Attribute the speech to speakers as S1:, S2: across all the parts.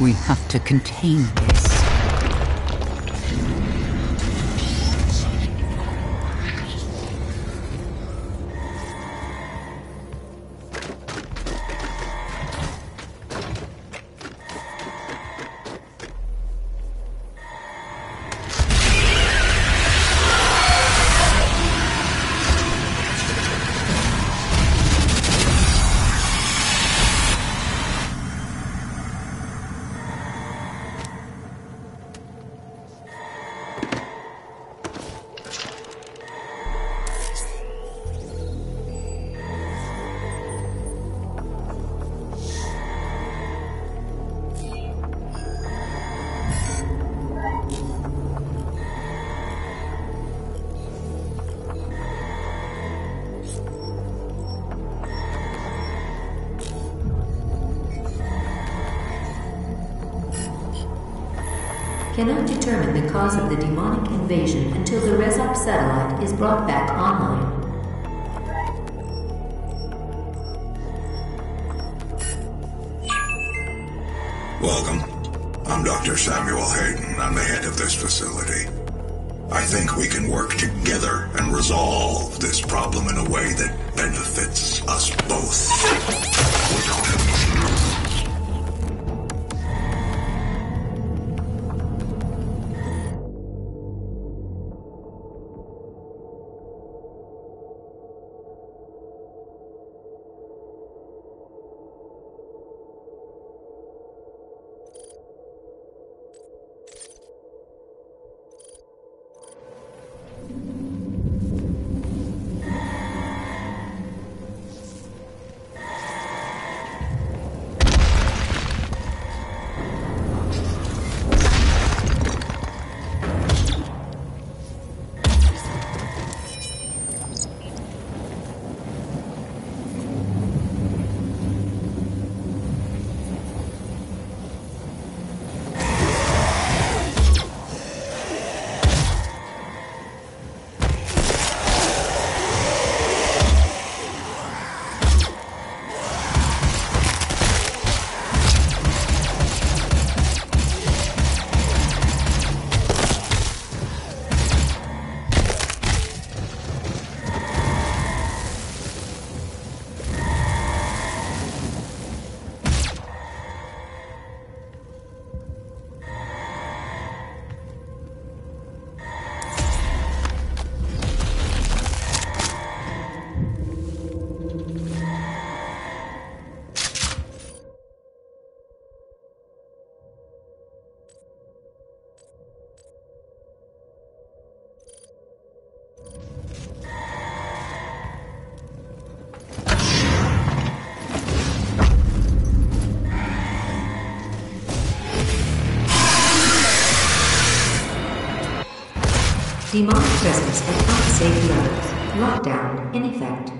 S1: We have to contain
S2: Cannot determine the cause of the demonic invasion until the Resop satellite is brought back online. Demonic presence at unsafe levels. Lockdown in effect.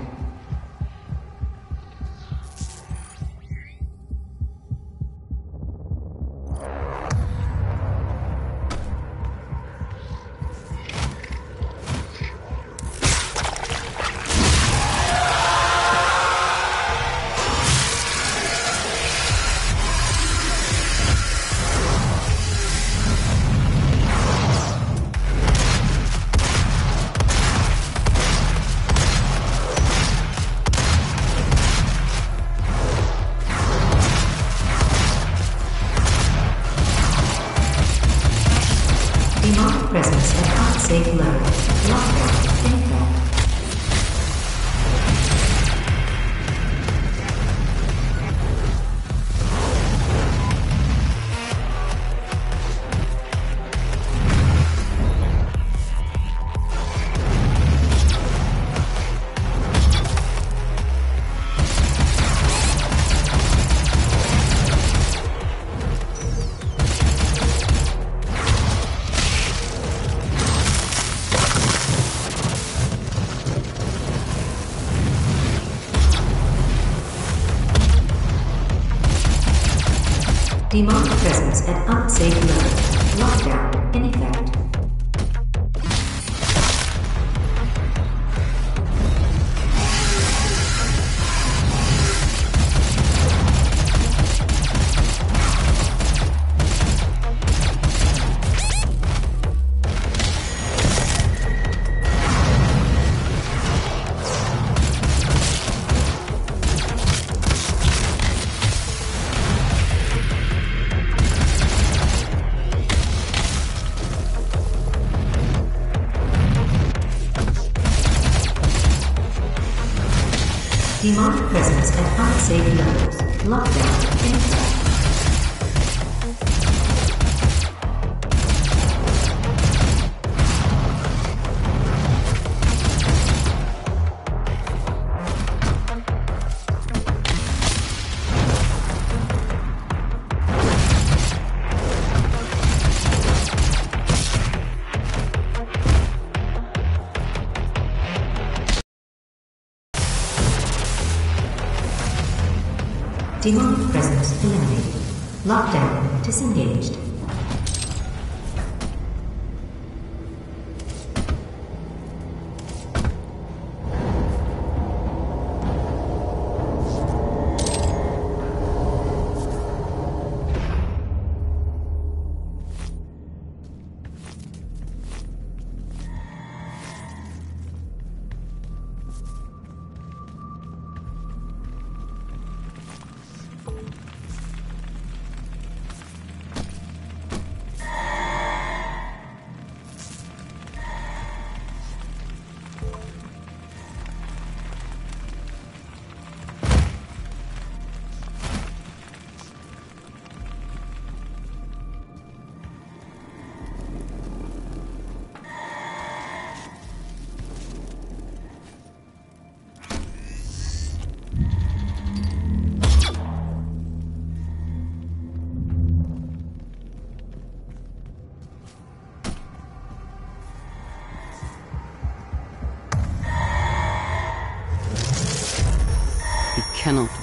S2: Demonic presence eliminated. Lockdown disengaged.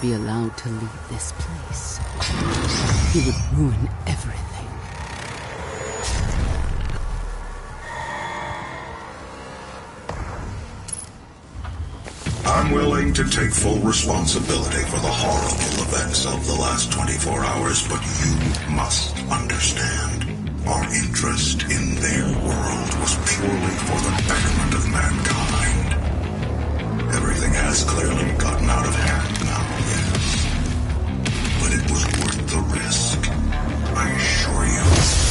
S1: Be allowed to leave this place. He would ruin everything.
S3: I'm willing to take full responsibility for the horrible events of the last 24 hours, but you must understand. Our interest in their world was purely for the betterment of mankind. Has clearly gotten out of hand now, yes. But it was worth the risk. I assure you.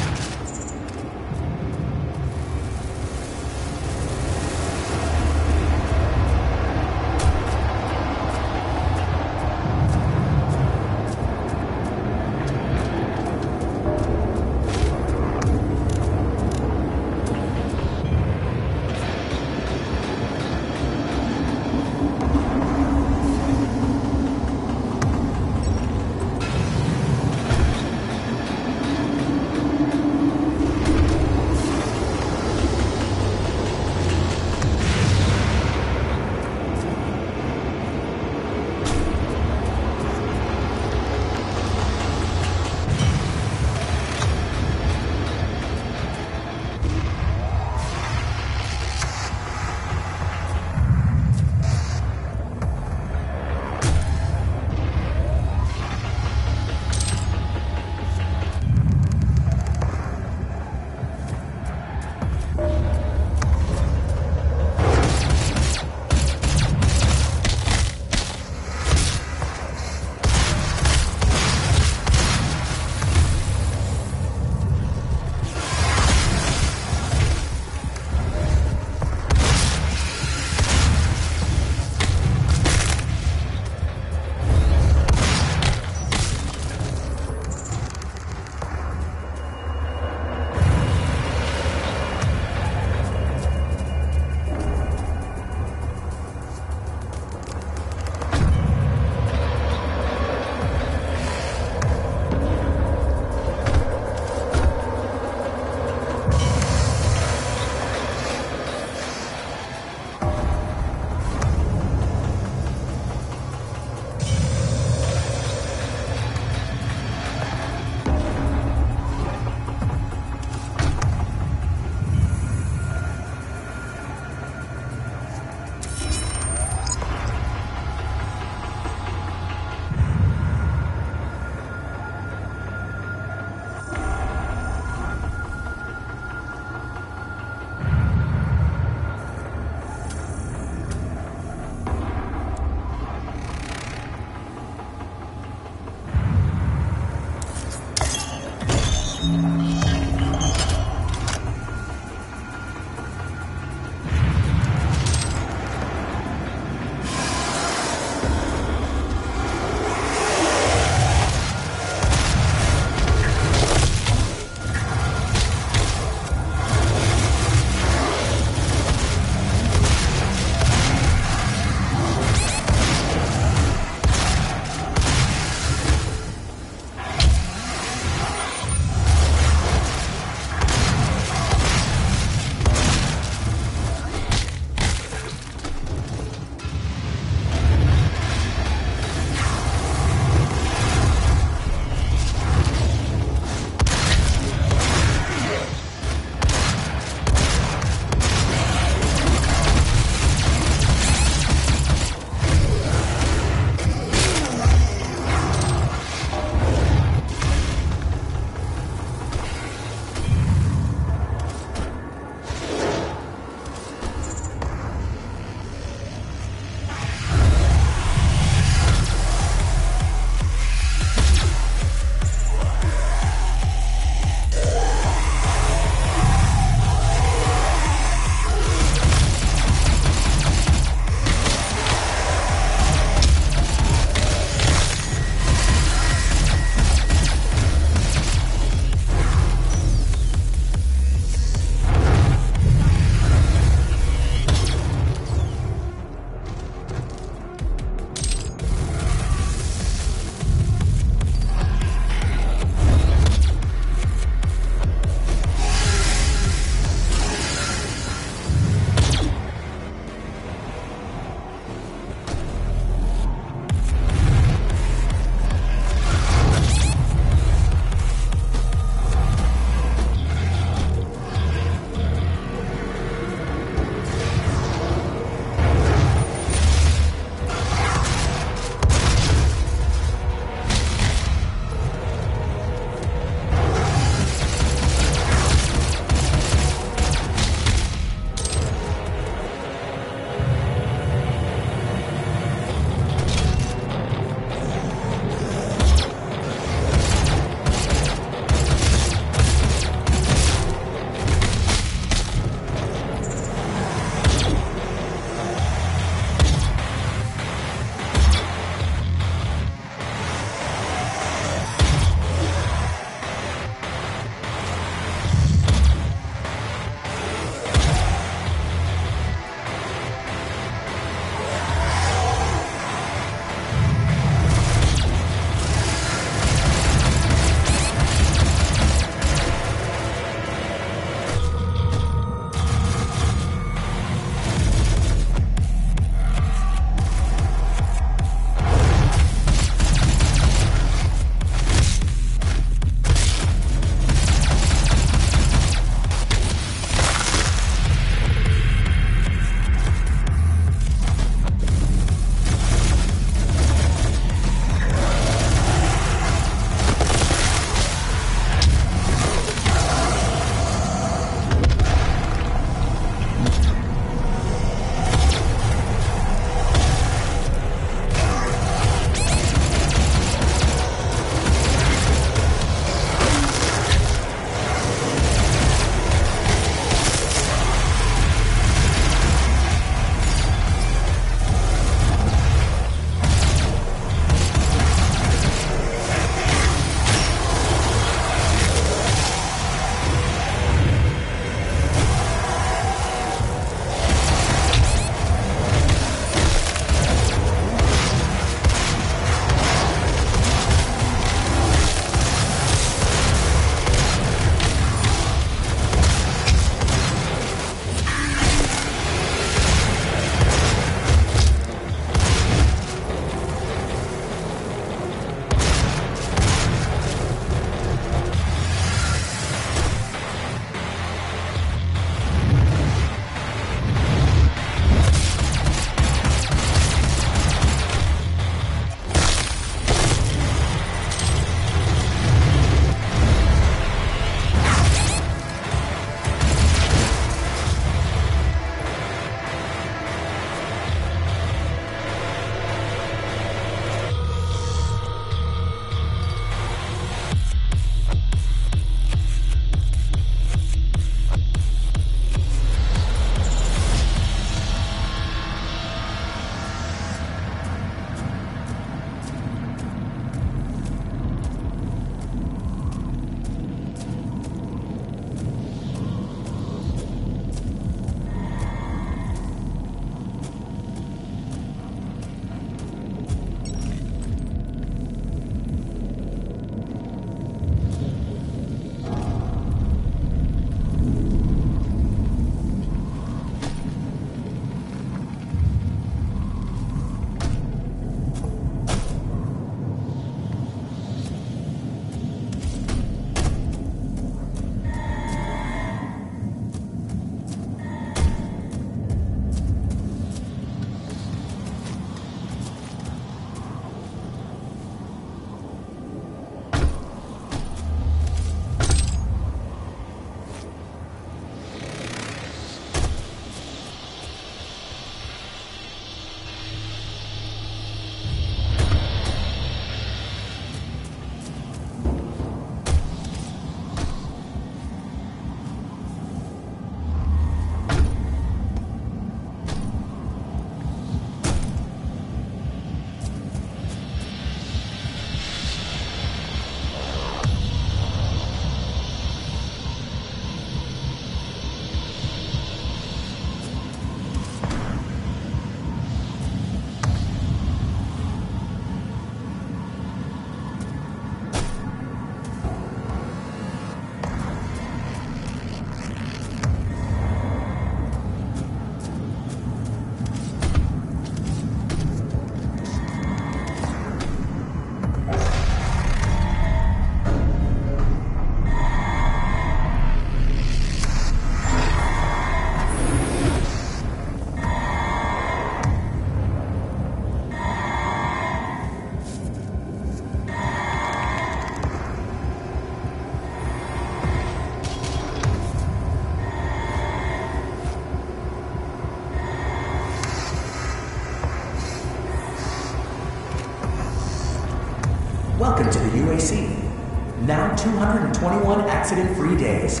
S4: Accident-free days.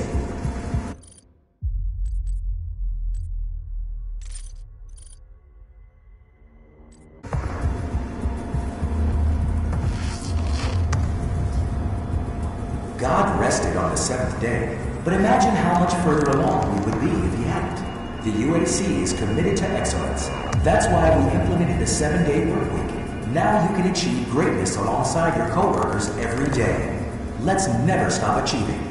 S4: God rested on the seventh day, but imagine how much further along we would be if he hadn't. The UAC is committed to excellence. That's why we implemented the seven-day work week. Now you can achieve greatness alongside your coworkers every day. Let's never stop achieving.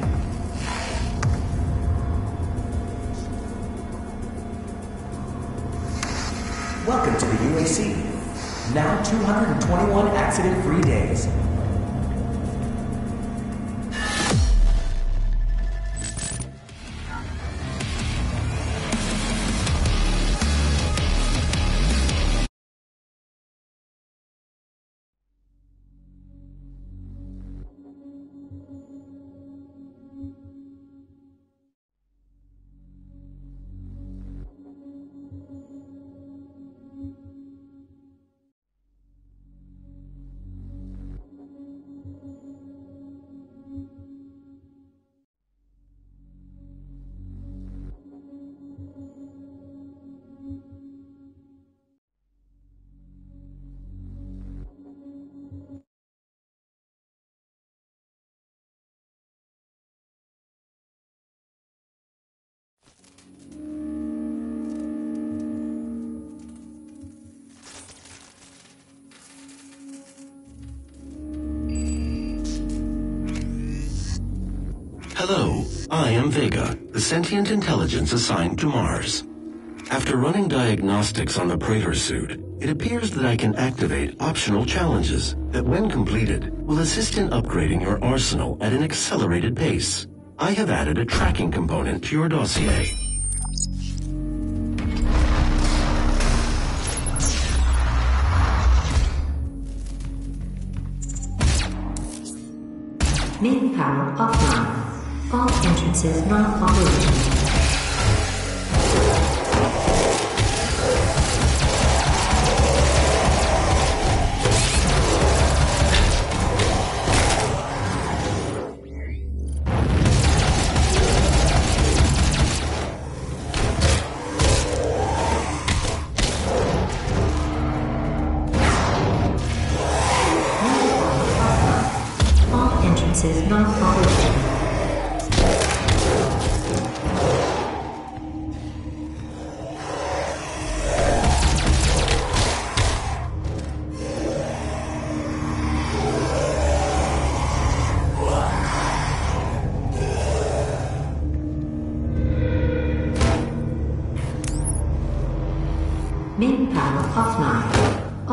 S4: 221 accident-free days.
S5: I am Vega, the sentient intelligence assigned to Mars. After running diagnostics on the Praetor suit, it appears that I can activate optional challenges that, when completed, will assist in upgrading your arsenal at an accelerated pace. I have added a tracking component to your dossier.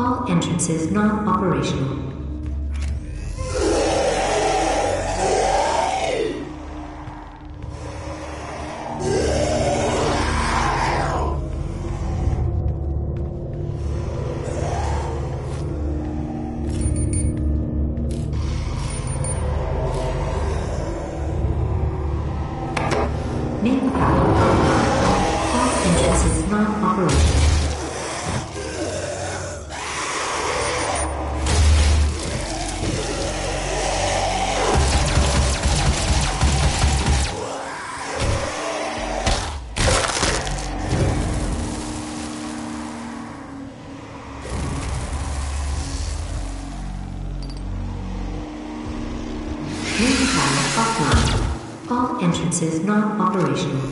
S2: All entrances not All entrances not operational.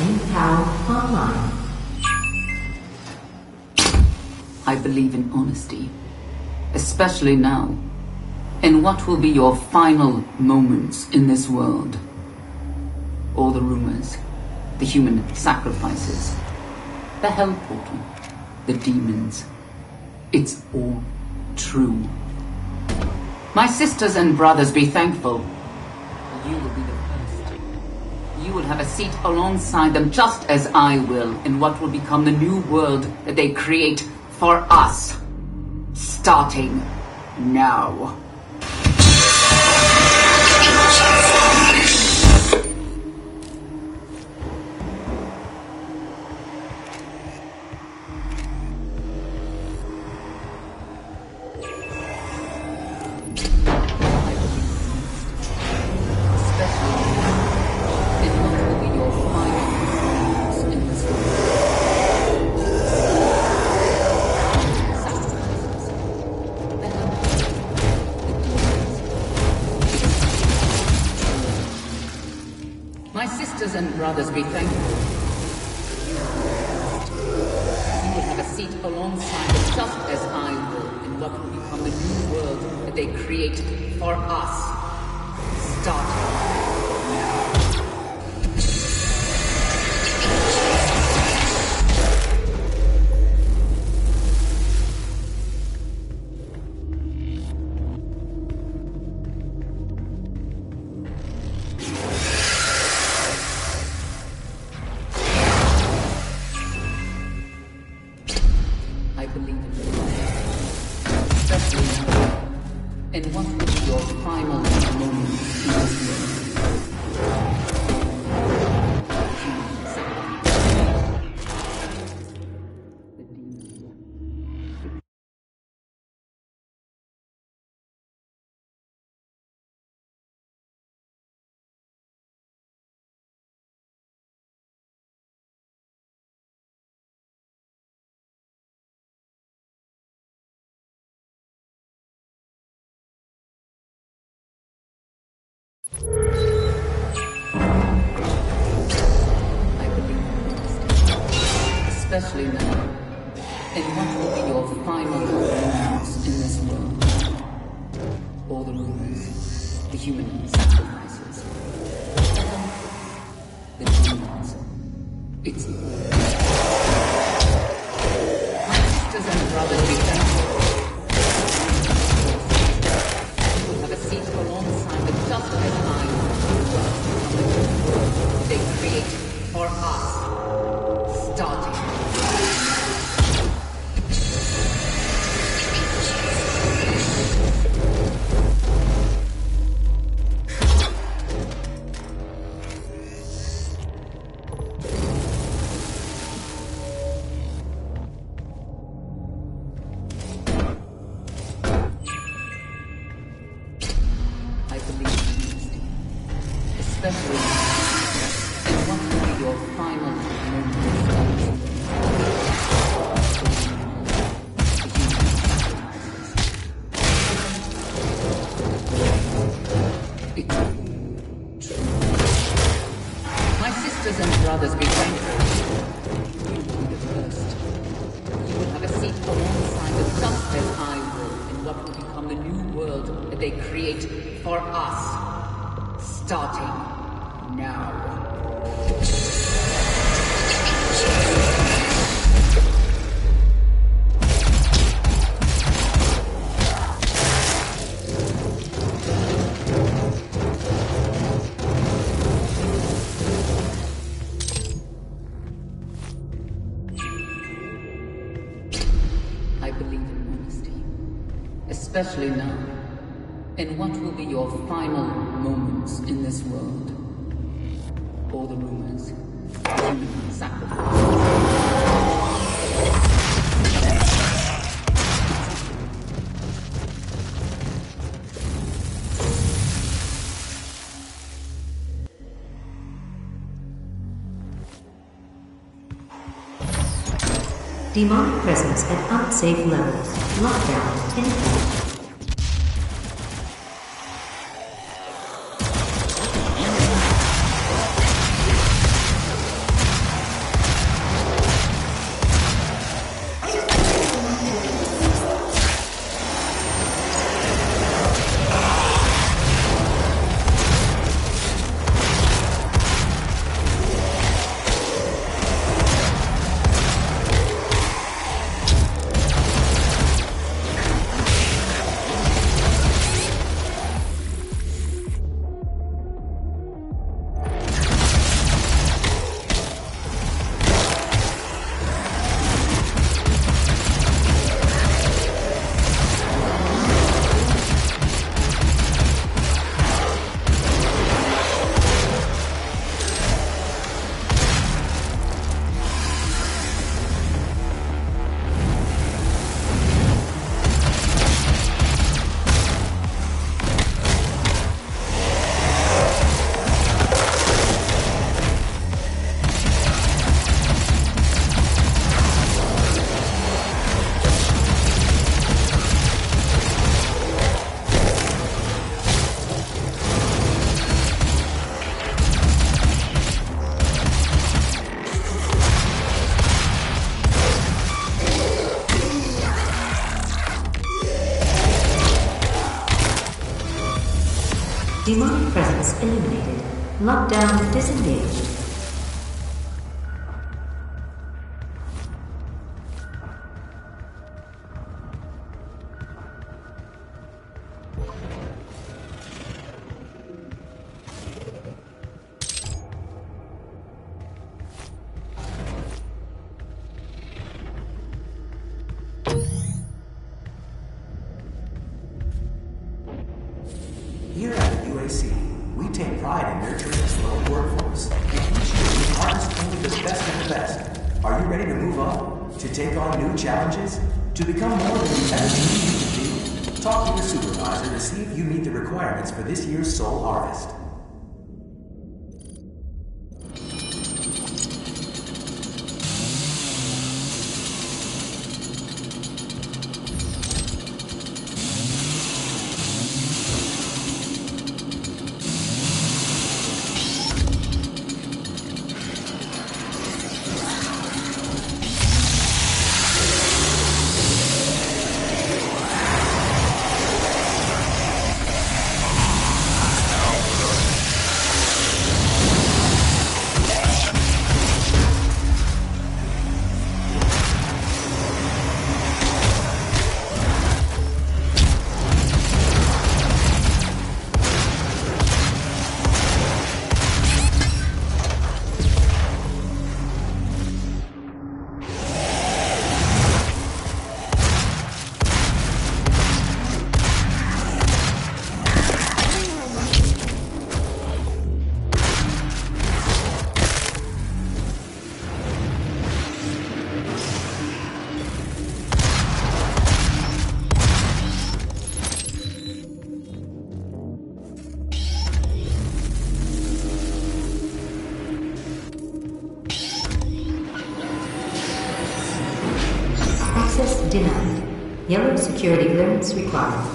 S2: Main power online.
S1: I believe in honesty, especially now, in what will be your final moments in this world. All the rumors, the human sacrifices, the hell portal, the demons. It's all true. My sisters and brothers, be thankful. You will be the first. You will have a seat alongside them, just as I will, in what will become the new world that they create for us. Starting now. rather be thankful. And what will be your final purpose in this world? All the rumors, the human sacrifices, the demons, it's. especially now, in what will be your final moments in this world. All the rumors, human sacrifice.
S2: Demonic presence at unsafe levels. Lockdown
S4: 10 Lockdown disengaged. Security clearance required.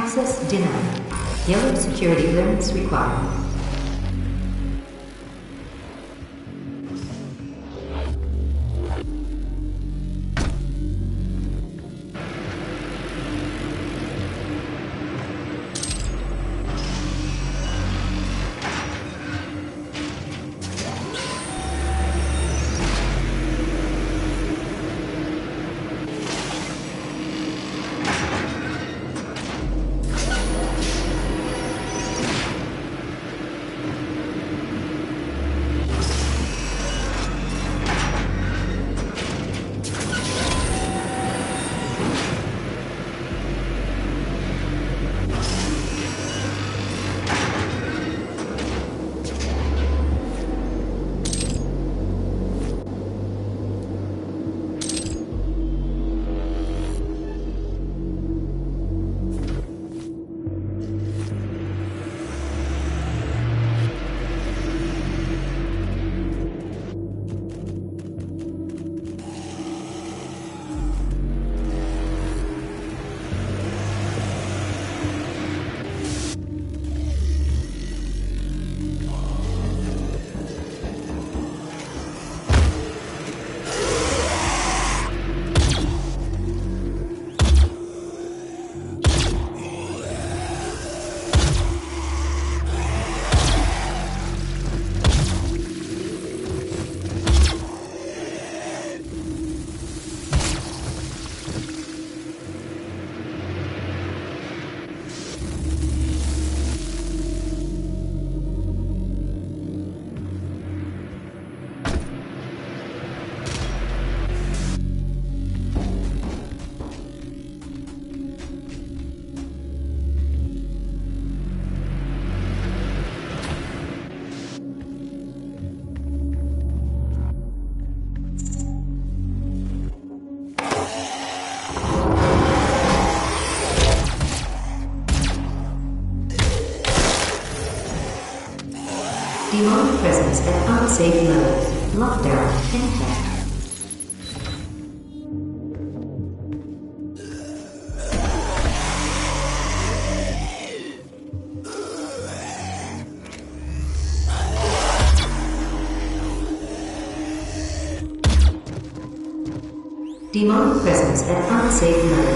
S4: Access denied. Yellow security clearance required.
S2: Unsafe levels. Lockdown in effect. Demonic presence at unsafe levels.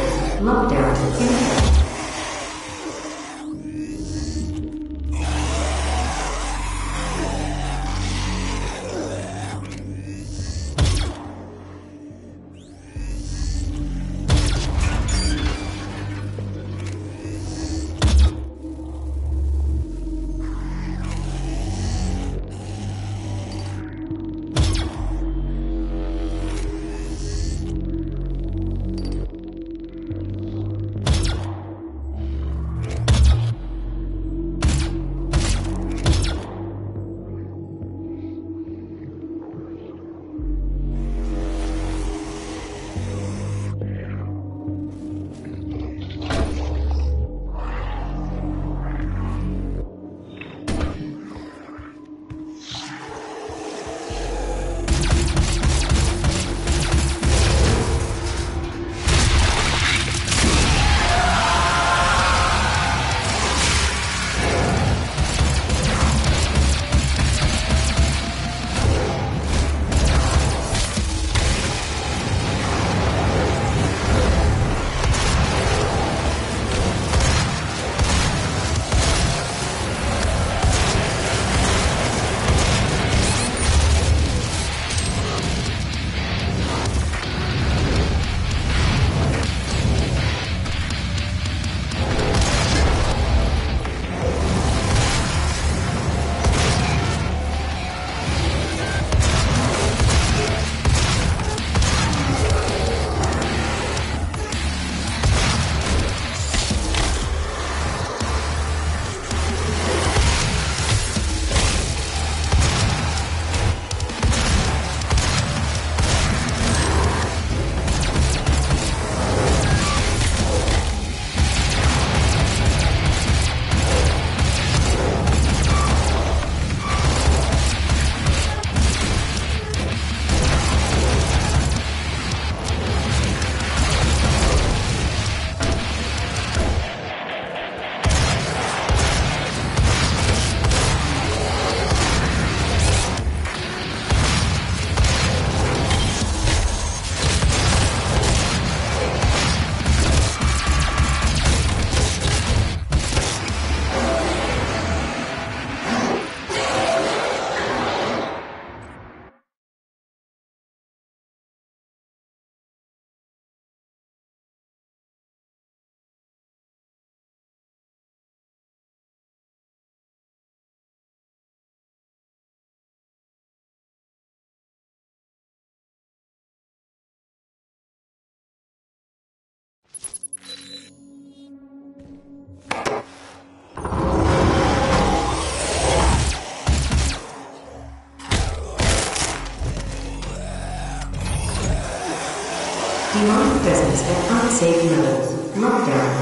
S2: Unsafe levels. Lockdown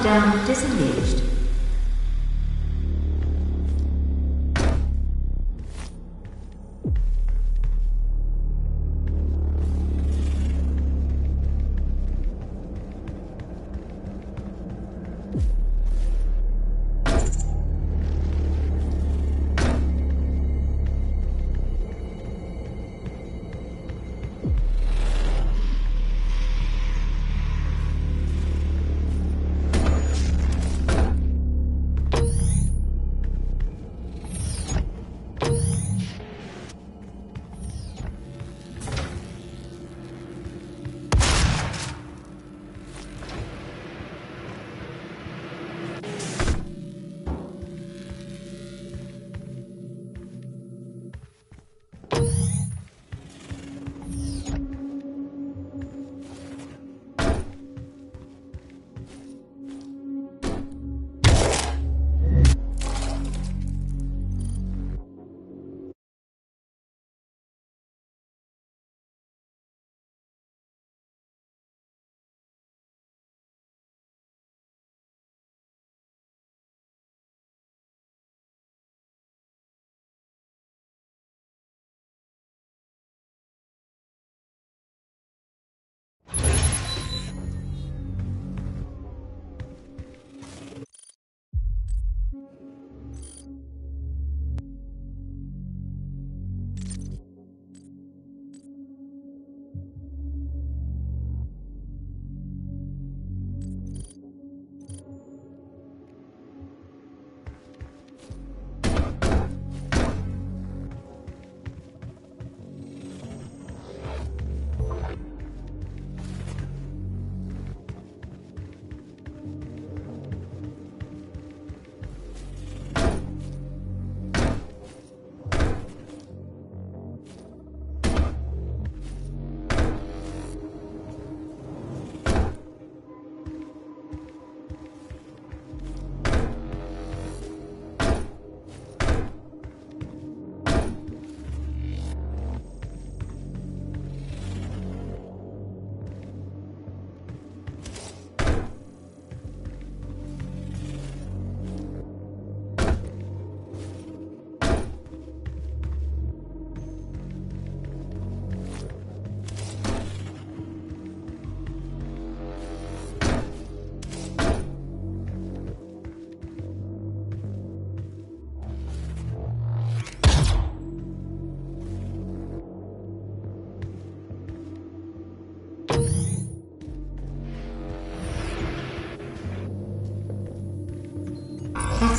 S2: Lockdown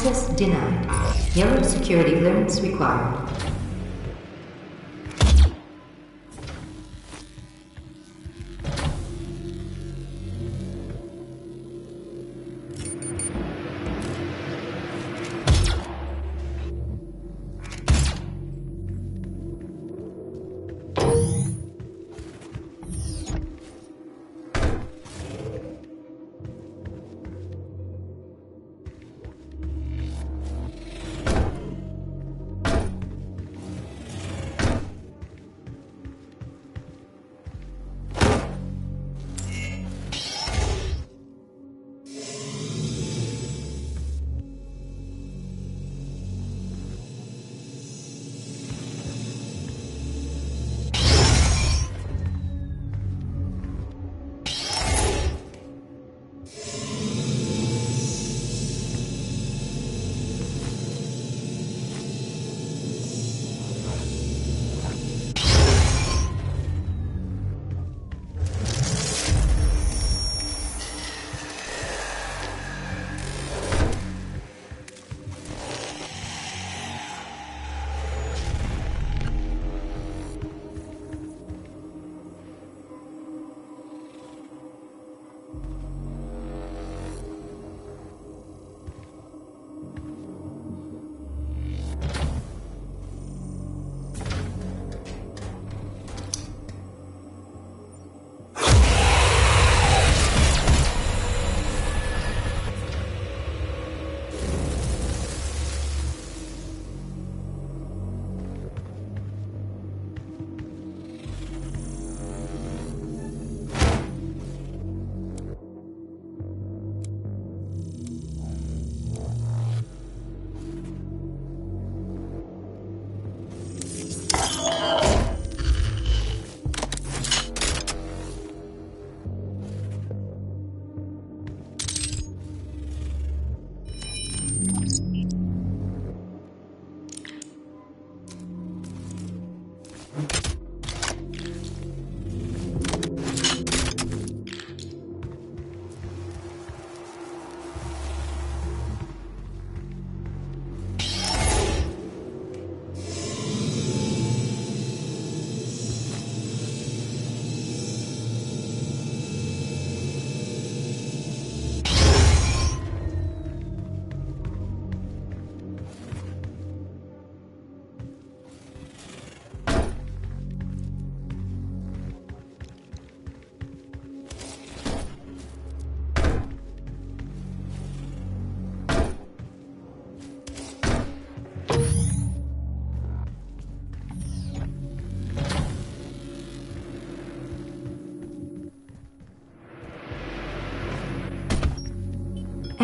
S2: Access denied. Yellow security clearance required.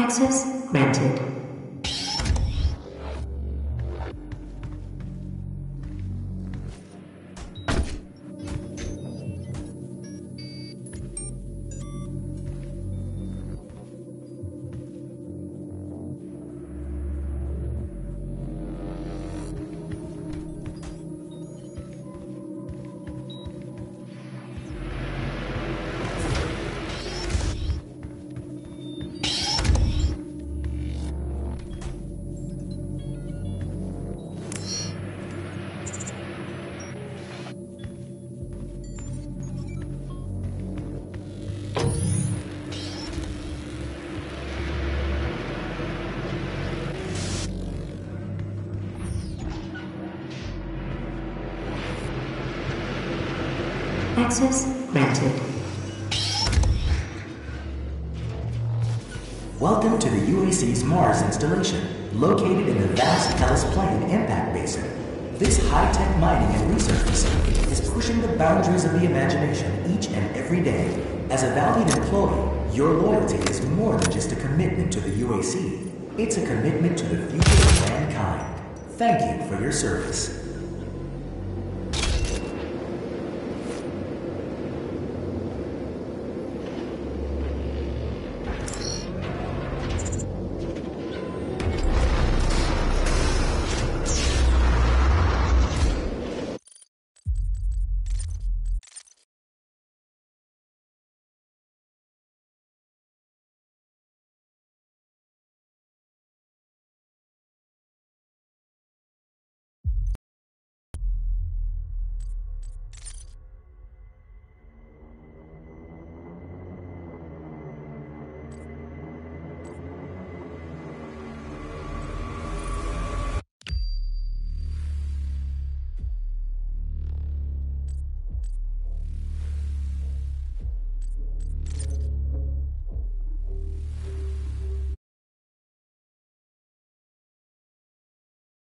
S2: Access granted. Access granted.
S4: Welcome to the UAC's Mars installation, located in the vast Hellas Plain impact basin. This high-tech mining and research facility is pushing the boundaries of the imagination each and every day. As a valued employee, your loyalty is more than just a commitment to the UAC. It's a commitment to the future of mankind. Thank you for your service.